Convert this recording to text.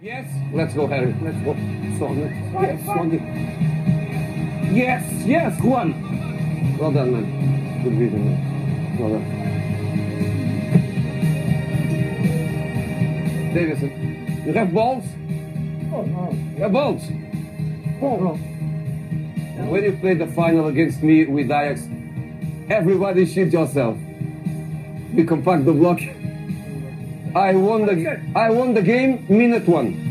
Yes, let's go, Harry. Let's go. Son. Yes, Son. Yes, yes, Juan. Well done, man. Good vision, man. Well done. Davinson, you have balls? Oh, no. You have balls. Oh, no. When you played the final against me with Ajax, everybody shit yourself. We compact the block. I won the I won the game minute one.